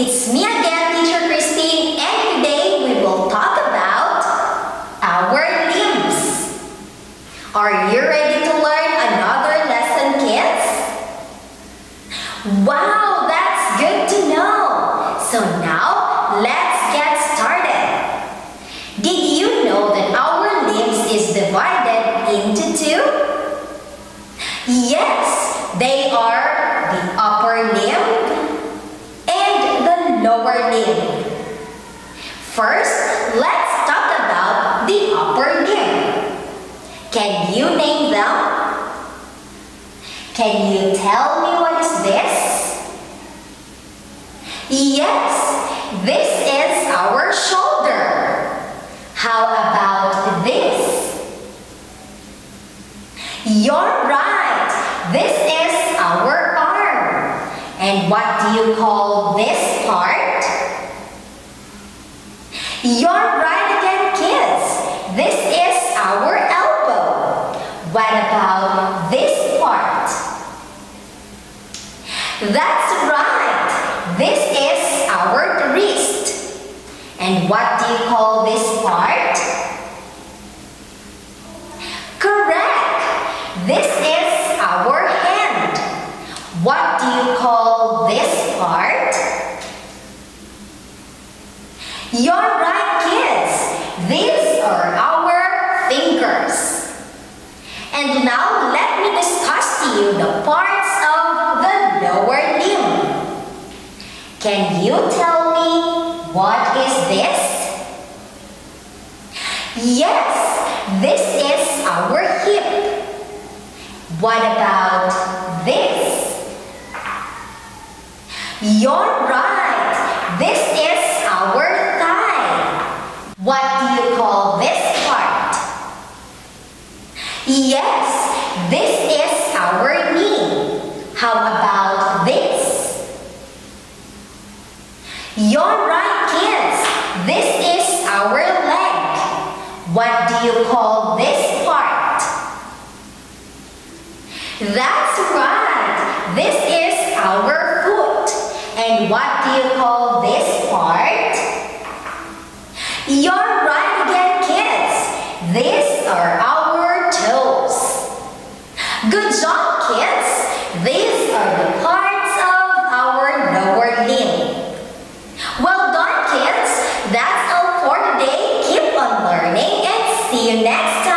It's me again, Teacher Christine, and today we will talk about our limbs. Are you ready to learn another lesson, kids? Wow, that's good to know. So now, let's get started. Did you know that our limbs is divided into two? Yes, First, let's talk about the upper limb. Can you name them? Can you tell me what is this? Yes, this is our shoulder. How about this? You're right. This is our arm. And what do you call this part? You're right again, kids. This is our elbow. What about this part? That's right. This is our wrist. And what do you call this part? Correct. This is our hand. What do you call this part? You're right, kids. These are our fingers. And now let me discuss to you the parts of the lower limb. Can you tell me what is this? Yes, this is our hip. What about this? You're right. This is. What do you call this part? Yes, this is our knee. How about this? You're right, kids. This is our leg. What do you call this part? That's right. This is our foot. And what do you You're right again, kids. These are our toes. Good job, kids. These are the parts of our lower limb. Well done, kids. That's all for today. Keep on learning and see you next time.